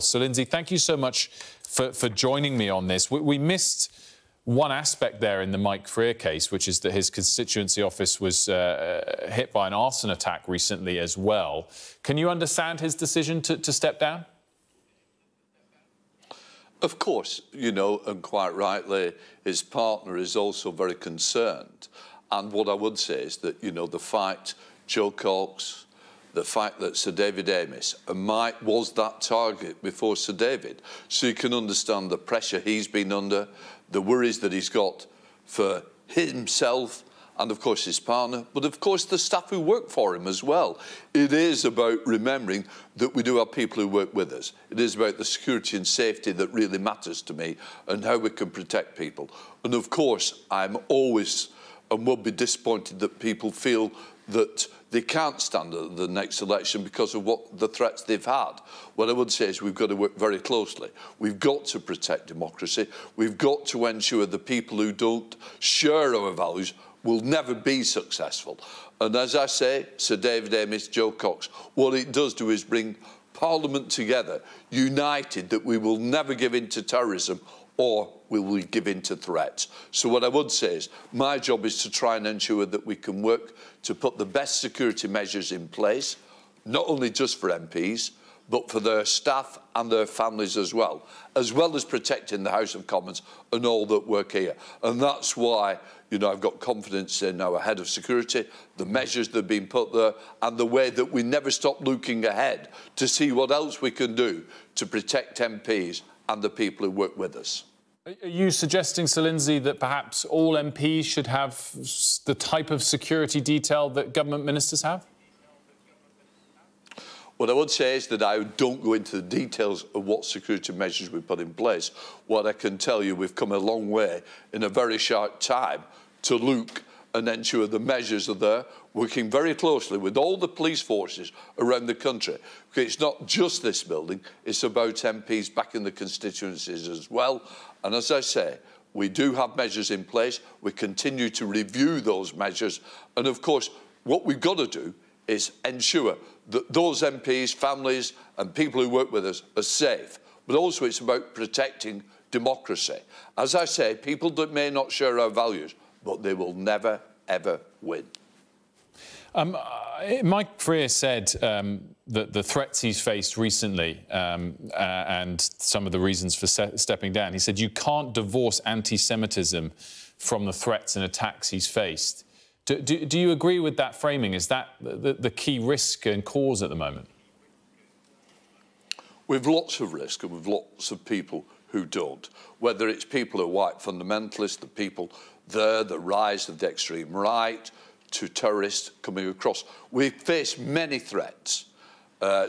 So, Lindsay, thank you so much for, for joining me on this. We, we, missed one aspect there in the Mike Freer case, which is that his constituency office was uh, hit by an arson attack recently as well. Can you understand his decision to, to step down? Of course, you know, and quite rightly, his partner is also very concerned. And what I would say is that, you know, the fight, Jo Cox, the fact that Sir David Amess might was that target before Sir David. So you can understand the pressure he's been under, the worries that he's got for himself and of course his partner, but of course the staff who work for him as well. It is about remembering that we do have people who work with us. It is about the security and safety that really matters to me and how we can protect people. And of course, I'm always and will be disappointed that people feel that they can't stand at the next election because of what the threats they've had. What I would say is we've got to work very closely. We've got to protect democracy. We've got to ensure the people who don't share our values will never be successful. And as I say, Sir David Amess, Jo Cox, what it does do is bring Parliament together, united that we will never give in to terrorism or will we give in to threats? So what I would say is my job is to try and ensure that we can work to put the best security measures in place, not only just for MPs, but for their staff and their families as well, as well as protecting the House of Commons and all that work here. And that's why, you know, I've got confidence in our head of security, the measures that have been put there, and the way that we never stop looking ahead to see what else we can do to protect MPs and the people who work with us. Are you suggesting, Sir Lindsay, that perhaps all MPs should have the type of security detail that government ministers have? What I would say is that I don't go into the details of what security measures we put in place. What I can tell you, we've come a long way in a very short time to look and ensure the measures are there, working very closely with all the police forces around the country. It's not just this building, it's about MPs back in the constituencies as well. And as I say, we do have measures in place. We continue to review those measures. And of course, what we've got to do is ensure that those MPs, families and people who work with us are safe. But also it's about protecting democracy. As I say, people that may not share our values but they will never, ever win. Um, uh, Mike Freer said um, that the threats he's faced recently um, uh, and some of the reasons for stepping down, he said you can't divorce anti-Semitism from the threats and attacks he's faced. Do, do, do you agree with that framing? Is that the, the key risk and cause at the moment? We've lots of risk and we've lots of people who don't. Whether it's people who are white fundamentalists, the people there, the rise of the extreme right, to terrorists coming across. We face many threats uh,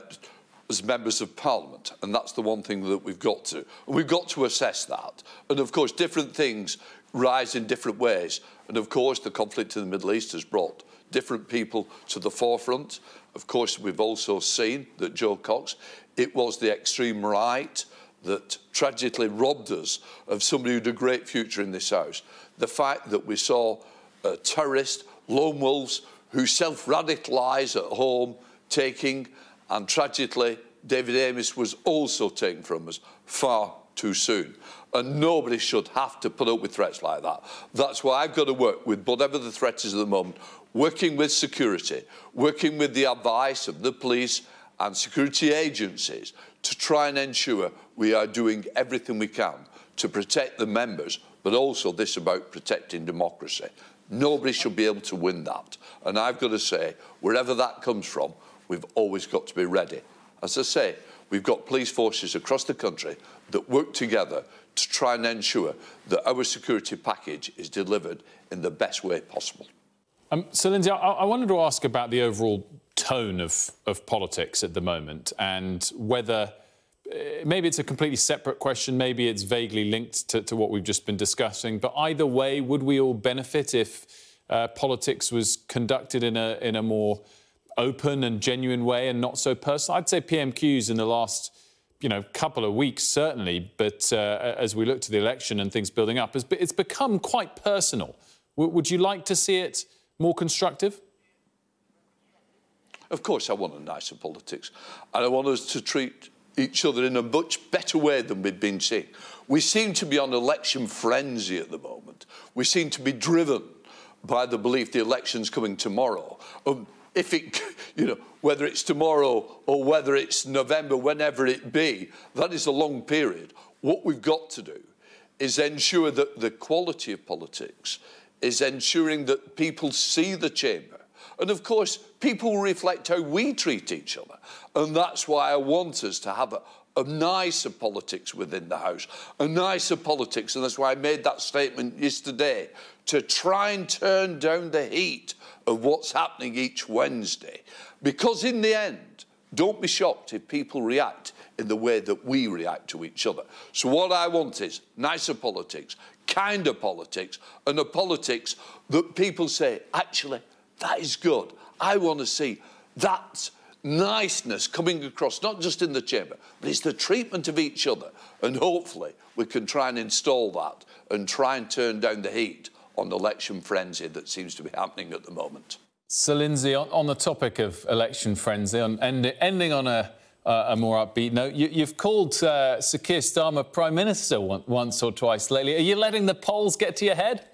as members of parliament, and that's the one thing that we've got to. And we've got to assess that. And of course, different things rise in different ways. And of course, the conflict in the Middle East has brought different people to the forefront. Of course, we've also seen that Jo Cox, it was the extreme right that tragically robbed us of somebody who had a great future in this house. The fact that we saw uh, terrorists, lone wolves, who self-radicalise at home, taking, and tragically, David Amess was also taken from us far too soon. And nobody should have to put up with threats like that. That's why I've got to work with whatever the threat is at the moment, working with security, working with the advice of the police and security agencies to try and ensure we are doing everything we can to protect the members, but also this about protecting democracy. Nobody should be able to win that. And I've got to say, wherever that comes from, we've always got to be ready. As I say, we've got police forces across the country that work together to try and ensure that our security package is delivered in the best way possible. Um, so, Lindsay, I, I wanted to ask about the overall tone of, of politics at the moment and whether uh, maybe it's a completely separate question, maybe it's vaguely linked to, to, what we've just been discussing, but either way, would we all benefit if uh, politics was conducted in a, in a more open and genuine way and not so personal? I'd say PMQs in the last you know, couple of weeks, certainly, but uh, as we look to the election and things building up, it's become quite personal. W would you like to see it more constructive? Of course, I want a nicer politics. And I want us to treat each other in a much better way than we've been seeing. We seem to be on election frenzy at the moment. We seem to be driven by the belief the election's coming tomorrow. Um, if it, you know, whether it's tomorrow or whether it's November, whenever it be, that is a long period. What we've got to do is ensure that the quality of politics is ensuring that people see the chamber. And of course, people reflect how we treat each other. And that's why I want us to have a, a nicer politics within the House, a nicer politics. And that's why I made that statement yesterday to try and turn down the heat of what's happening each Wednesday. Because in the end, don't be shocked if people react in the way that we react to each other. So, what I want is nicer politics, kinder politics, and a politics that people say, actually, that is good. I want to see that niceness coming across, not just in the chamber, but it's the treatment of each other. And hopefully, we can try and install that and try and turn down the heat on the election frenzy that seems to be happening at the moment. Sir Lindsay, on, on the topic of election frenzy, on end, ending on a, uh, a more upbeat note, you, have called uh, Sir Keir Starmer Prime Minister one, once or twice lately. Are you letting the polls get to your head?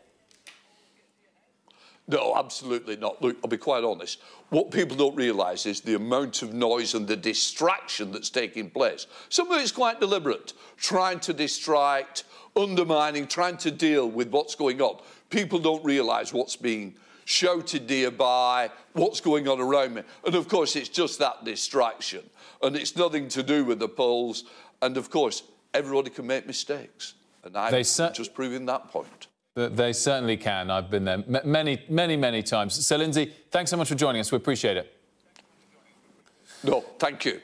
No, absolutely not. Look, I'll be quite honest. What people don't realise is the amount of noise and the distraction that's taking place. Some of it's quite deliberate, trying to distract, undermining, trying to deal with what's going on. People don't realise what's being shouted nearby, what's going on around me. And of course, it's just that distraction. And it's nothing to do with the polls. And of course, everybody can make mistakes. And I'm just proving that point. They certainly can. I've been there many, many, many times. So, Lindsay, thanks so much for joining us. We appreciate it. No, thank you.